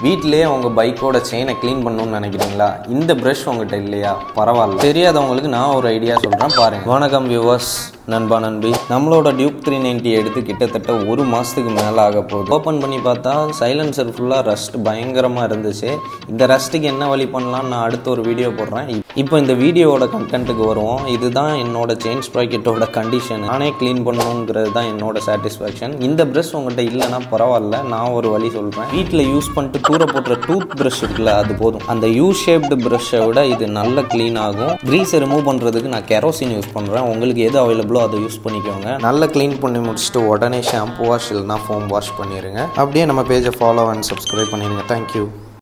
வீட்டிலேயே உங்கள் பைக்கோட செயினை க்ளீன் பண்ணணும்னு நினைக்கிறீங்களா? இந்த ப்ரஷ் உங்ககிட்ட இல்லையா? பரவாயில்ல. தெரியாதவங்களுக்கு நான் ஒரு ஐடியா சொல்கிறேன் பாருங்க. வணக்கம் வியூவர்ஸ் நண்பா நண்பி. நம்மளோட டியூப் த்ரீ நைன்ட்டி எடுத்து கிட்டத்தட்ட ஒரு மாதத்துக்கு மேலே ஆக போகுது. ஓப்பன் பண்ணி பார்த்தா சைலன்சர் ஃபுல்லாக ரஸ்ட் பயங்கரமாக இருந்துச்சு. இந்த ரஸ்ட்டுக்கு என்ன வழி பண்ணலாம்னு நான் அடுத்த ஒரு வீடியோ போடுறேன். இப்போ இந்த வீடியோவோட கண்டென்ட்டுக்கு வருவோம். இதுதான் என்னோட சேஞ்ச் ப்ராக்கெட்டோட கண்டிஷன் நானே க்ளீன் பண்ணணுங்கிறது தான் என்னோட சாட்டிஸ்ஃபேக்ஷன் இந்த ப்ரஷ் உங்கள்கிட்ட இல்லைன்னா பரவாயில்ல நான் ஒரு வழி சொல்கிறேன் வீட்டில் யூஸ் பண்ணிட்டு தூர போட்டுற டூத் ப்ரஷ் இருக்குல்ல அது போதும். அந்த யூ ஷேப்டு ப்ரஷ்ஷை விட இது நல்ல க்ளீன் ஆகும். க்ரீஸை ரிமூவ் பண்ணுறதுக்கு நான் கெரோசின் யூஸ் பண்ணுறேன் உங்களுக்கு எது அவைலபிள் அதை யூஸ் பண்ணிக்கோங்க. நல்லா க்ளீன் பண்ணி முடிச்சுட்டு உடனே ஷாம்பு வாஷ் இல்லைனா ஃபோம் வாஷ் பண்ணிடுங்க அப்படியே நம்ம பேஜை ஃபாலோ அண்ட் சப்ஸ்கிரைப் பண்ணிடுங்க தேங்க்யூ